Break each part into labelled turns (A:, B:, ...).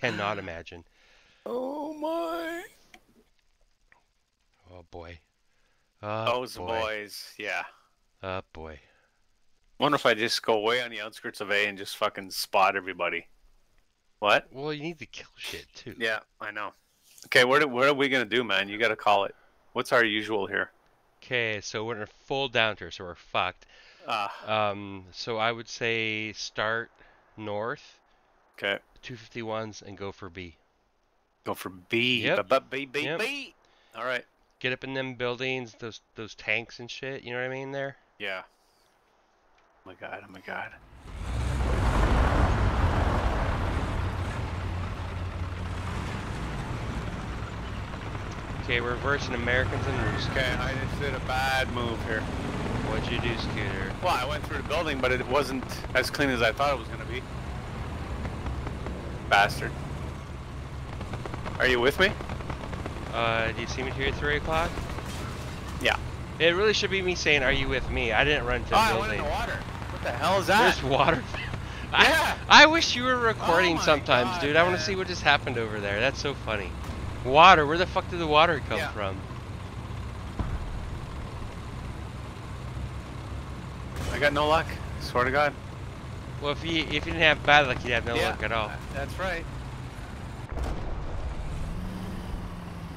A: cannot imagine.
B: Oh my.
A: Oh boy. Oh
B: Those
A: boy.
B: boys, yeah.
A: Oh boy.
B: Wonder if I just go way on the outskirts of A and just fucking spot everybody. What?
A: Well, you need to kill shit too.
B: Yeah, I know. Okay, what are, what are we gonna do, man? You gotta call it. What's our usual here?
A: Okay, so we're in a full downturn, so we're fucked.
B: Uh,
A: Um, so I would say start north,
B: okay.
A: 251s, and go for B.
B: Go for B.
A: Yep.
B: B, B, B,
A: Yep.
B: B. All right.
A: Get up in them buildings, those those tanks and shit. You know what I mean? There.
B: Yeah. Oh my god, oh my god.
A: Okay, we're reversing Americans and Roos.
B: Okay, I just did a bad move here.
A: What'd you do, Scooter?
B: Well, I went through the building, but it wasn't as clean as I thought it was gonna be. Bastard. Are you with me?
A: Uh, do you see me here at 3 o'clock?
B: Yeah.
A: It really should be me saying, are you with me? I didn't run to the
B: Oh, I went in the water. What the hell is that?
A: There's water.
B: Yeah.
A: I, I wish you were recording
B: my
A: sometimes,
B: God,
A: dude. I want to see what just happened over there. That's so funny. Water. Where the fuck did the water come
B: Yeah.
A: from?
B: I got no luck. Swear to God.
A: Well, if you if you didn't have bad luck, you'd have no
B: Yeah.
A: luck at all.
B: That's right.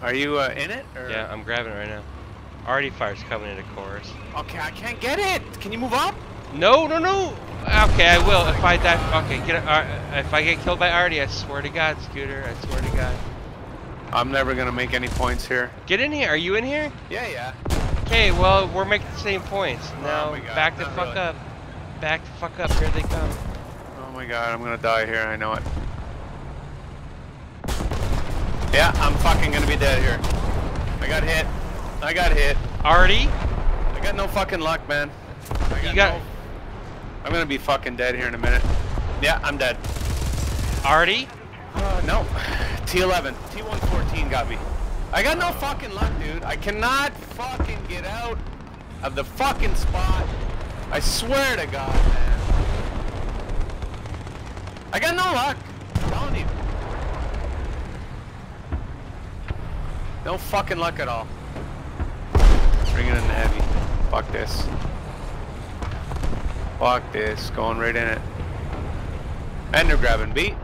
B: Are you uh, in it? Or?
A: Yeah, I'm grabbing it right now. arty fire's coming into chorus.
B: Okay, I can't get it. Can you move up?
A: No, no, no. Okay, I will. If I die, okay, get. Uh, if I get killed by arty, I swear to God, Scooter. I swear to God.
B: I'm never gonna make any points here.
A: Get in here. Are you in here?
B: Yeah, yeah.
A: Okay, well, we're making the same points. Now,
B: Oh
A: back the
B: not
A: fuck
B: really.
A: up. Back the fuck up. Here they come.
B: Oh my God, I'm gonna die here. I know it. Yeah, I'm fucking gonna be dead here. I got hit. I got hit.
A: arty?
B: I got no fucking luck, man. I
A: You got-
B: no- I'm gonna be fucking dead here in a minute. Yeah, I'm dead.
A: arty?
B: Uh, no. T11. T114 got me. I got no fucking luck, dude. I cannot fucking get out of the fucking spot. I swear to God, man. I got no luck. Telling you. No fucking luck at all. Bring it in the heavy. Fuck this. Fuck this. Going right in it. And they're grabbing beat.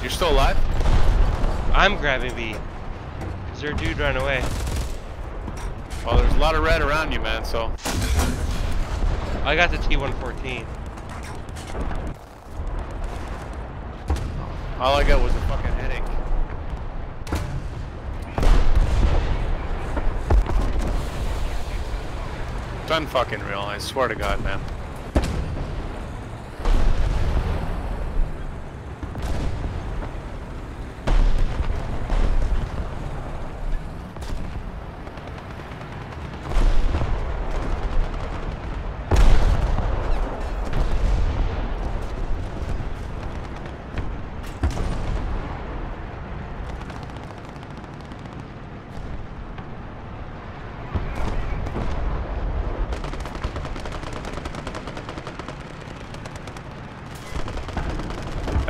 B: You're still alive?
A: I'm grabbing B. Is there a dude running away?
B: Well, there's a lot of red around you, man, so.
A: I got the T114.
B: All I got was a fucking headache. It's unfucking real, I swear to God, man.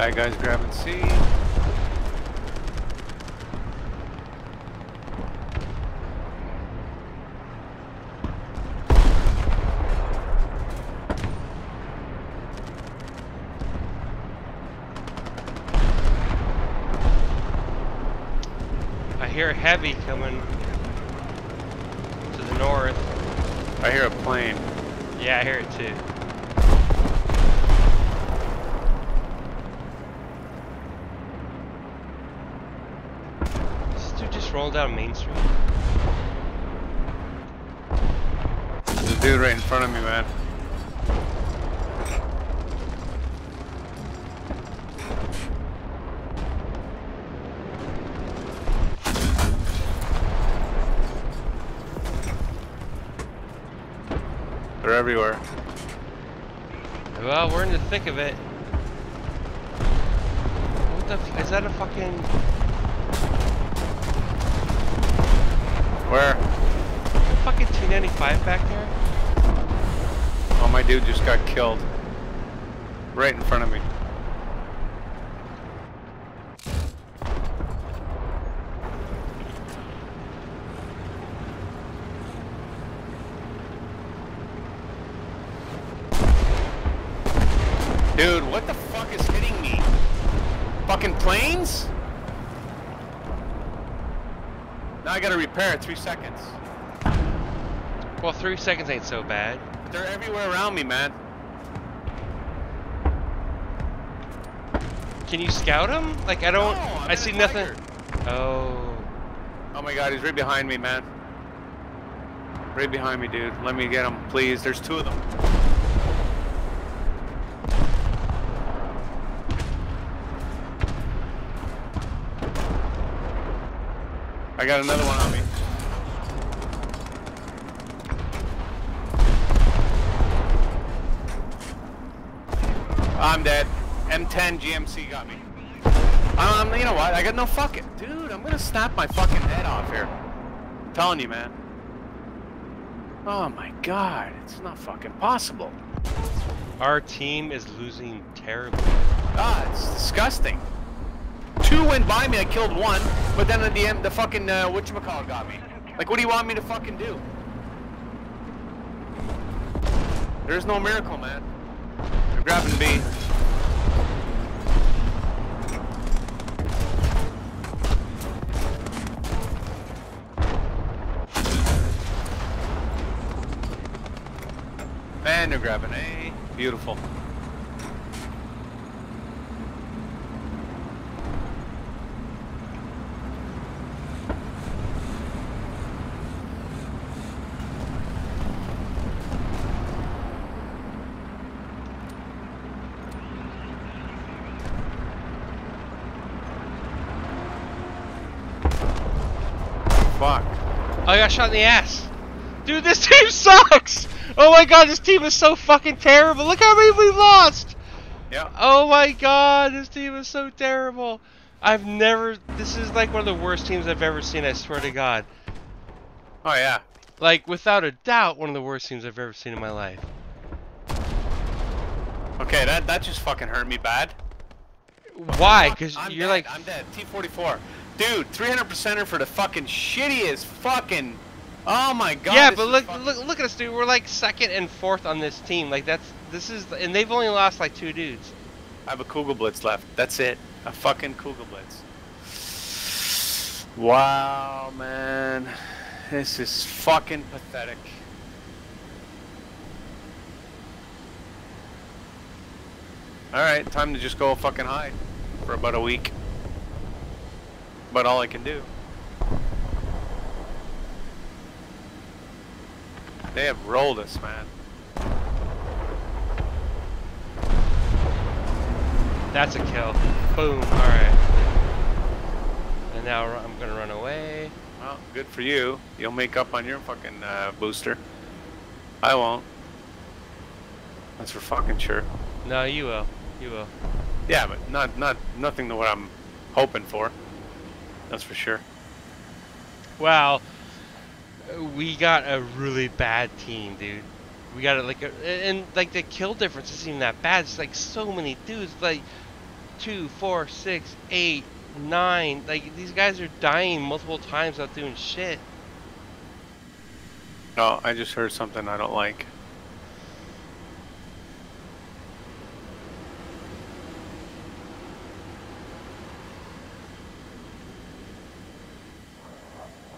B: Bad guys grabbing C.
A: I hear heavy coming to the north.
B: I hear a plane.
A: Yeah, I hear it too. Dude down Main Street.
B: There's a dude right in front of me, man. They're everywhere.
A: Well, we're in the thick of it. What the f- is that a fucking
B: Where?
A: Fucking 295 back there?
B: Oh, my dude just got killed. Right in front of me. Dude, what the fuck is hitting me? Fucking planes? Gotta repair it, three seconds.
A: Well, three seconds ain't so bad.
B: They're everywhere around me, man.
A: Can you scout him? Like, I don't.
B: No,
A: I see nothing. Oh.
B: Oh my god, he's right behind me, man. Right behind me, dude. Let me get him, please. There's two of them. I got another one on me. I'm dead. M10 GMC got me. Um, you know what? I got no fucking... Dude, I'm gonna snap my fucking head off here. I'm telling you, man. Oh my god, it's not fucking possible.
A: Our team is losing terribly.
B: God, it's disgusting. Two went by me, I killed one, but then at the end, the fucking, uh, whatchamacallit got me. Like, what do you want me to fucking do? There's no miracle, man. I'm grabbing B. And they're grabbing A. Beautiful. Fuck.
A: Oh, I got shot in the ass. Dude, this team sucks! Oh my god, this team is so fucking terrible. Look how many we've lost!
B: Yeah.
A: Oh my god, this team is so terrible. I've never. This is like one of the worst teams I've ever seen, I swear to god.
B: Oh yeah.
A: Like, without a doubt, one of the worst teams I've ever seen in my life.
B: Okay, that that just fucking hurt me bad.
A: Why? Because you're
B: dead,
A: like.
B: I'm dead. T44. Dude, 300 percenter for the fucking shittiest fucking. Oh my god.
A: yeah, but look,
B: fucking-
A: look, look at us, dude. We're like second and fourth on this team. Like that's, this is, and they've only lost like two dudes.
B: I have a Kugel Blitz left. That's it. A fucking Kugel Blitz. Wow, man. This is fucking pathetic. Alright, time to just go fucking hide for about a week. But all I can do. They have rolled us, man.
A: That's a kill. Boom. All right. And now I'm gonna run away.
B: Well, good for you. You'll make up on your fucking uh, booster. I won't. That's for fucking sure.
A: No, you will. You will.
B: Yeah, but not not nothing to what I'm hoping for. That's for sure.
A: Wow. We got a really bad team, dude. We got it like a, and like the kill difference isn't even that bad. It's like so many dudes, like two, four, six, eight, nine. Like these guys are dying multiple times without doing shit.
B: No, I just heard something I don't like.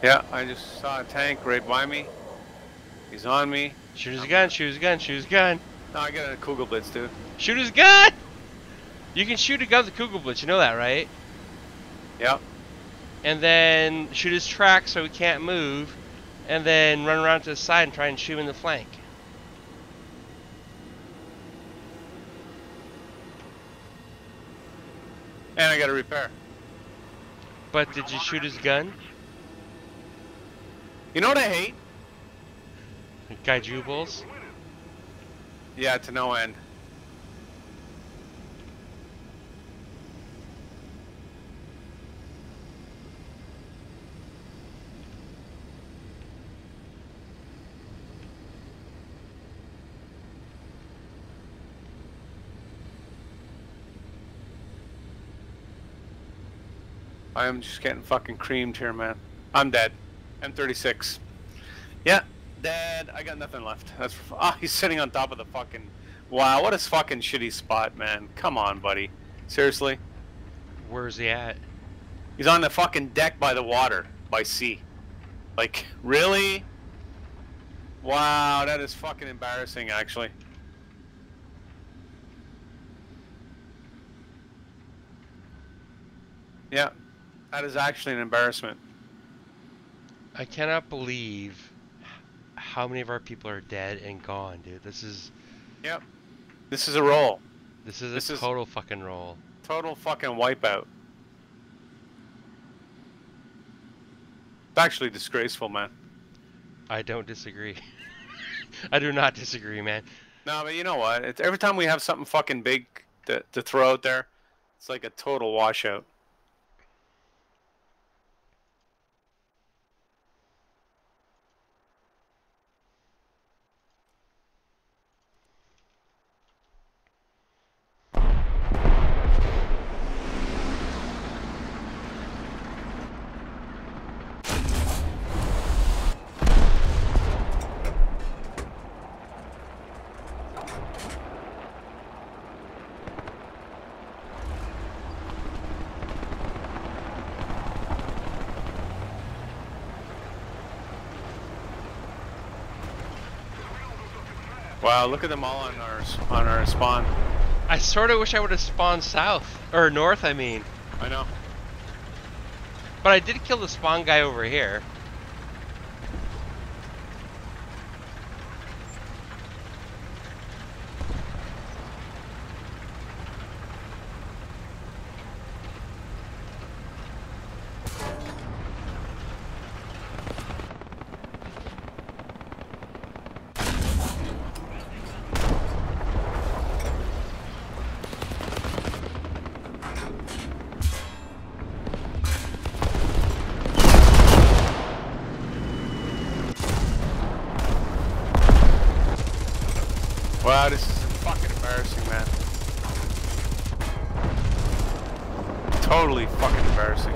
B: Yeah, I just saw a tank right by me. He's on me.
A: Shoot his gun, shoot his gun, shoot his gun.
B: No, I got a Kugel Blitz, dude.
A: Shoot his gun! You can shoot a gun with Kugel Blitz, you know that, right?
B: Yep.
A: and then shoot his track so he can't move, and then run around to the side and try and shoot him in the flank.
B: And I got a repair.
A: But did you shoot his gun?
B: You know what I hate?
A: Guy Jubles?
B: Yeah, to no end. I am just getting fucking creamed here, man. I'm dead. M36. Yeah, Dad, I got nothing left. That's ah. He's sitting on top of the fucking Wow, what a fucking shitty spot, man. Come on, buddy. Seriously?
A: Where's he at?
B: He's on the fucking deck by the water, by sea. Like, really? Wow, that is fucking embarrassing, actually. Yeah, that is actually an embarrassment.
A: I cannot believe how many of our people are dead and gone, dude. This is
B: Yep. This is a roll.
A: this is a
B: This is-
A: total fucking roll.
B: Total fucking wipeout. It's actually disgraceful, man.
A: I don't disagree. I do not disagree, man.
B: No, but you know what? It's, every time we have something fucking big to, to throw out there, it's like a total washout. Wow, look at them all on our on our spawn.
A: I sort of wish I would have spawned south or north. I mean,
B: I know.
A: but I did kill the spawn guy over here.
B: Wow, this is fucking embarrassing, man. Totally fucking embarrassing.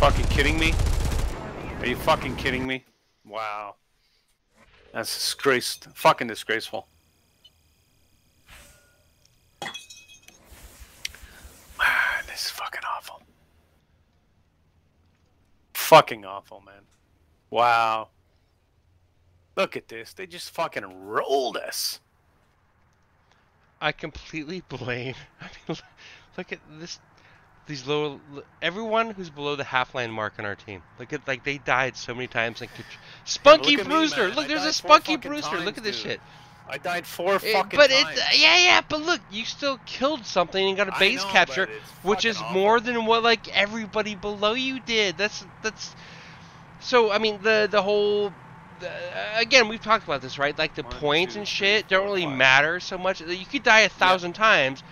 B: Fucking kidding me? Are you fucking kidding me? Wow. That's disgraced. Fucking disgraceful. Ah, this is fucking awful. Fucking awful, man. Wow. Look at this. They just fucking rolled us.
A: I completely blame. I mean, look at this. These low, everyone who's below the half line mark on our team. Look at like they died so many times. Like Spunky
B: look at me,
A: Brewster. look,
B: I
A: there's a Spunky Brewster. look at this
B: dude.
A: shit.
B: I died four
A: It-
B: fucking
A: but
B: times.
A: it's yeah, yeah. But look, you still killed something and got a base
B: know,
A: capture, which is
B: awful.
A: more than what like everybody below you did. That's that's. So I mean the the whole. The, again, we've talked about this, right? Like the
B: One,
A: points
B: two,
A: and shit don't really
B: five.
A: matter so much. You could die a thousand times.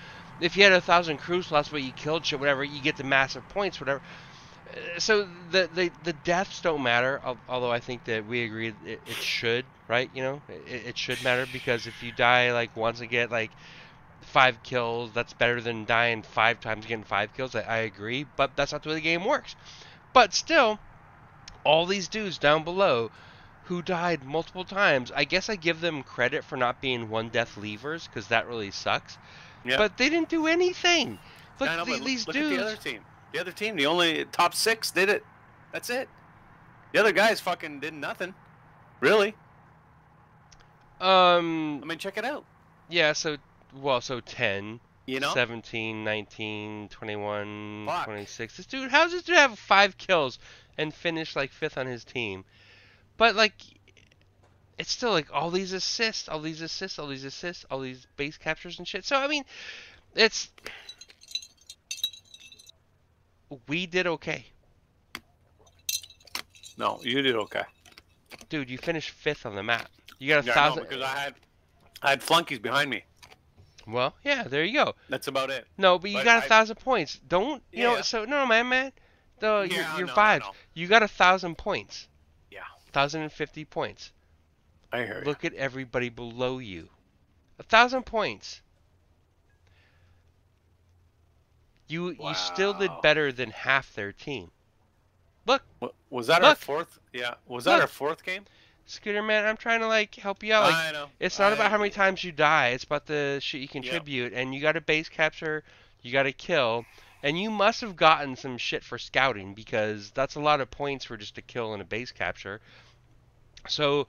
A: If you had a thousand crews plus what you killed, shit, whatever, you get the massive points, whatever. So the, the the deaths don't matter, although I think that we agree it, it should, right? You know, it, it should matter because if you die like once and get like five kills, that's better than dying five times getting five kills. I, I agree, but that's not the way the game works. But still, all these dudes down below who died multiple times, I guess I give them credit for not being one death leavers because that really sucks.
B: Yeah.
A: But they didn't do anything. Look,
B: know,
A: the-
B: but
A: these
B: look
A: dudes.
B: at the other team. The other team, the only top six did it. That's it. The other guys fucking did nothing. Really?
A: Um.
B: I mean, check it out.
A: Yeah. So, well, so 10,
B: You know?
A: 17, 19, 21,
B: Fuck.
A: 26. This dude, how's this dude have five kills and finish like fifth on his team? But like, it's still like all these assists, all these assists, all these assists, all these base captures and shit. So I mean, it's we did okay,
B: No, you did okay.
A: dude. You finished fifth on the map. You got a
B: Yeah,
A: thousand.
B: because I had I had flunkies behind me.
A: well, yeah, there you go.
B: That's about it.
A: No, but you
B: But
A: got a
B: I-
A: thousand points. Don't you know? So no, man, man. The
B: Yeah,
A: your, your
B: no, no,
A: vibes.
B: no.
A: You got a thousand points.
B: Yeah.
A: 1,050 points.
B: I hear you.
A: Look at everybody below you. A thousand points. You you still did better than half their team. Look,
B: Wa- Was that our fourth? Yeah. Was that our fourth game?
A: Scooter man, I'm trying to like help you out. Like,
B: I know.
A: it's not
B: I-
A: about how many times you die. It's about the shit you contribute, and you got a base capture, you got to kill, and you must have gotten some shit for scouting because that's a lot of points for just a kill and a base capture. So,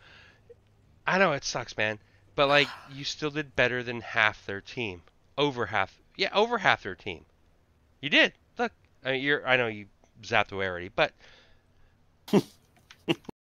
A: I know it sucks, man, but like you still did better than half their team, over half, yeah, over half their team. You did. Look, I mean, you're. I know you zapped away already, but